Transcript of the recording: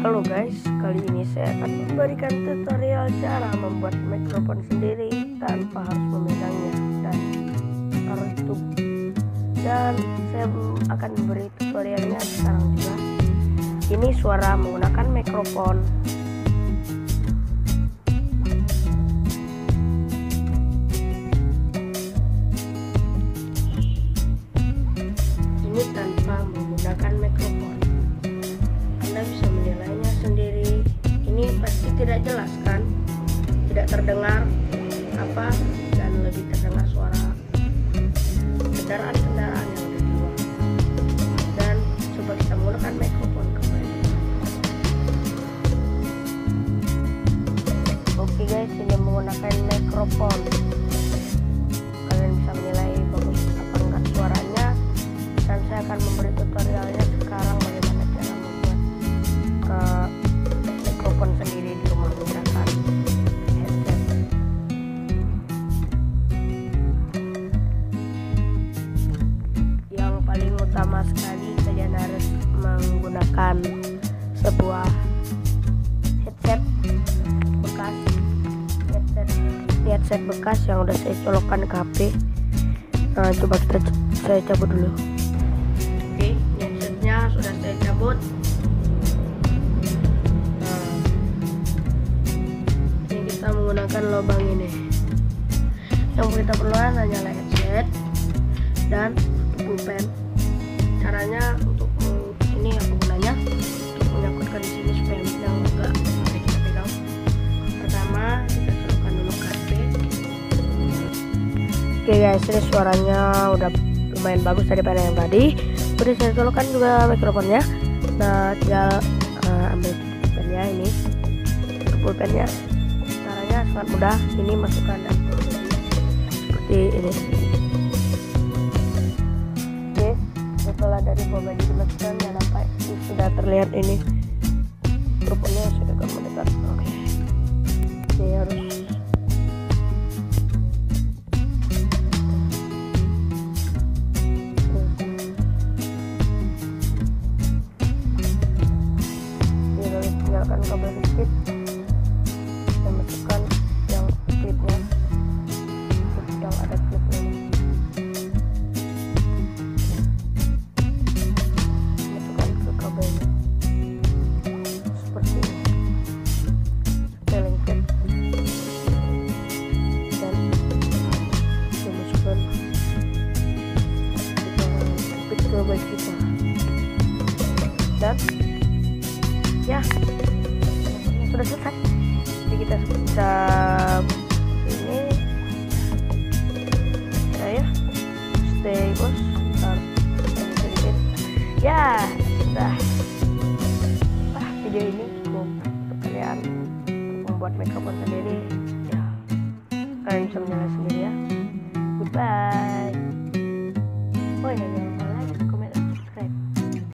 Halo guys, kali ini saya akan memberikan tutorial cara membuat mikrofon sendiri tanpa harus memegangnya dan harus tutup. Dan saya akan memberi tutorialnya sekarang juga. Ini suara menggunakan mikrofon. Tidak jelas kan? Tidak terdengar apa utama sekali kalian harus menggunakan sebuah headset bekas headset headset bekas yang udah saya colokkan ke HP Nah, coba kita saya cabut dulu. Oke headsetnya sudah saya cabut. Nah, ini kita menggunakan lubang ini. Yang kita perlukan hanyalah headset dan pulpen caranya untuk ini yang gunanya untuk menyangkutkan di sini supaya yang enggak ada kita pegang pertama kita colokkan dulu HP Oke guys, ini suaranya udah lumayan bagus daripada yang tadi. Udah saya colokkan juga mikrofonnya. Nah, tinggal uh, ambil pulpennya ini. Pulpennya caranya sangat mudah. Ini masukkan seperti ini. Dari bawah baju dimasukkan ya nampak ini sudah terlihat ini. Mikrofonnya sudah akan mendekat. Oke. Harus Ini harus tinggalkan kabel sedikit seperti ini supaya lengket dan dimasukkan ke kabel kita dan ya sudah selesai jadi kita bisa video ini untuk kalian membuat mikrofon sendiri. Ya kalian bisa menilai